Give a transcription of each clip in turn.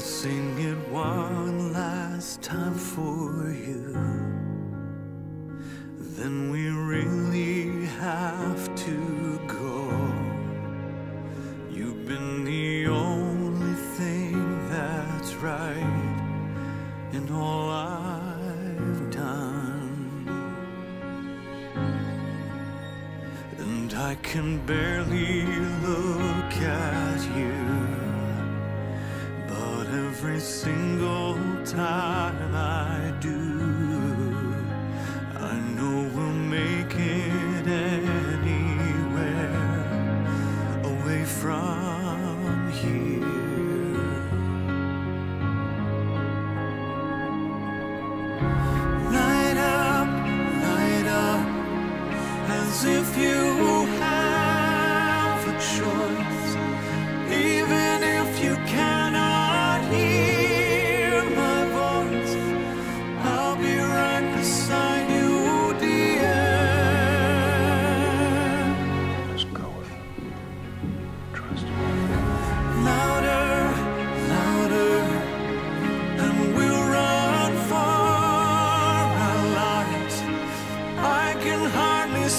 I'll sing it one last time for you. Then we really have to go. You've been the only thing that's right in all I've done. And I can barely look at you every single time I do. I know we'll make it anywhere away from here. Light up, light up, as if you.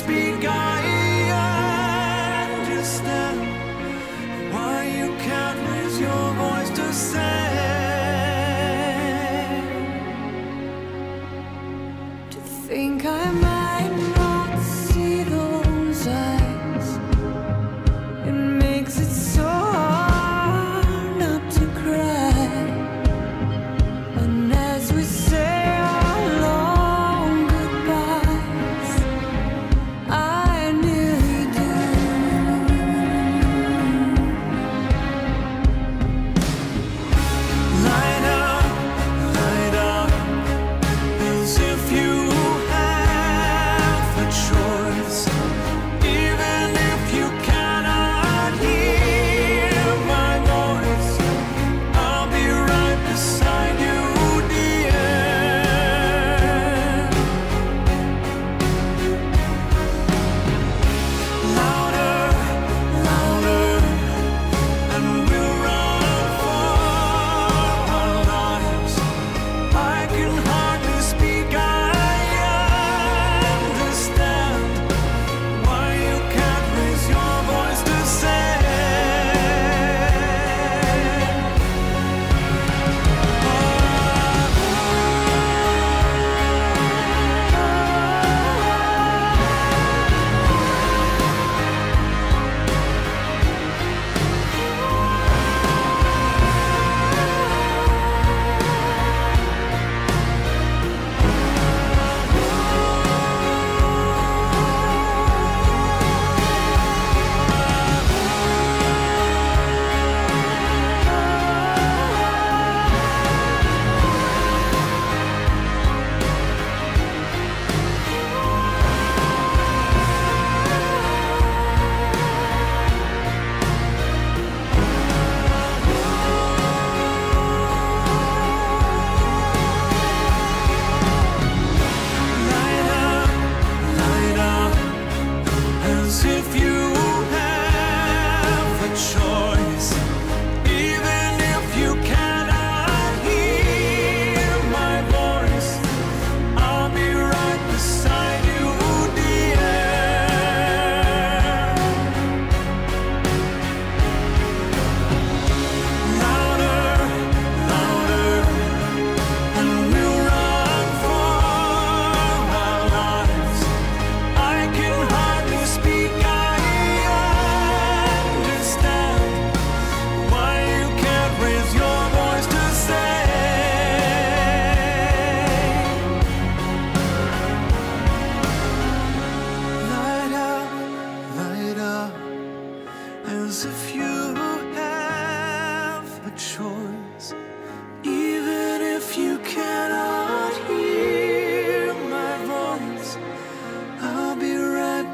be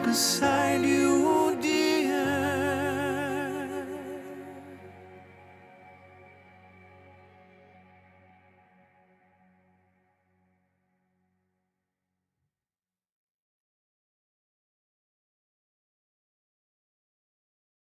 beside